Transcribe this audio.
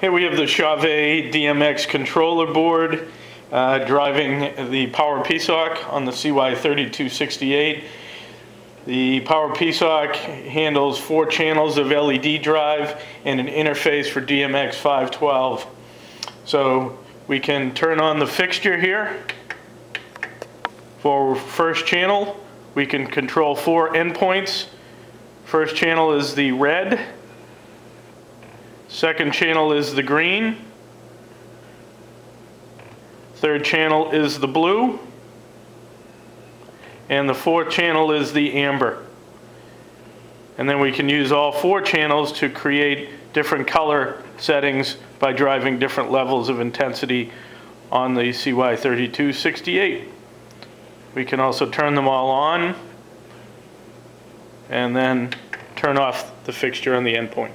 Here we have the Chauvet DMX controller board uh, driving the Power PSOC on the CY3268. The Power PSOC handles four channels of LED drive and an interface for DMX 512. So we can turn on the fixture here. For first channel, we can control four endpoints. First channel is the red. Second channel is the green. Third channel is the blue. And the fourth channel is the amber. And then we can use all four channels to create different color settings by driving different levels of intensity on the CY3268. We can also turn them all on and then turn off the fixture on the endpoint.